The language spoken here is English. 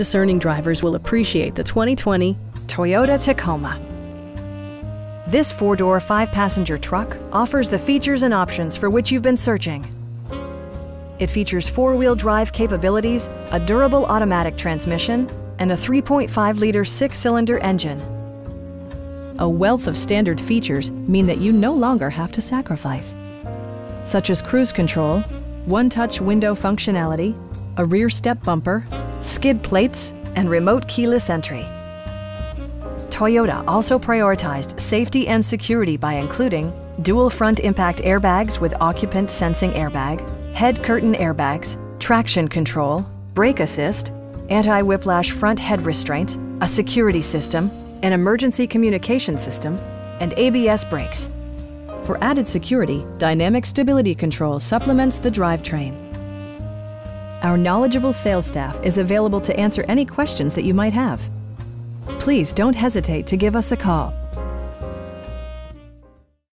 discerning drivers will appreciate the 2020 Toyota Tacoma. This four-door, five-passenger truck offers the features and options for which you've been searching. It features four-wheel drive capabilities, a durable automatic transmission, and a 3.5-liter six-cylinder engine. A wealth of standard features mean that you no longer have to sacrifice, such as cruise control, one-touch window functionality, a rear step bumper, skid plates, and remote keyless entry. Toyota also prioritized safety and security by including dual front impact airbags with occupant sensing airbag, head curtain airbags, traction control, brake assist, anti-whiplash front head restraints, a security system, an emergency communication system, and ABS brakes. For added security, Dynamic Stability Control supplements the drivetrain. Our knowledgeable sales staff is available to answer any questions that you might have. Please don't hesitate to give us a call.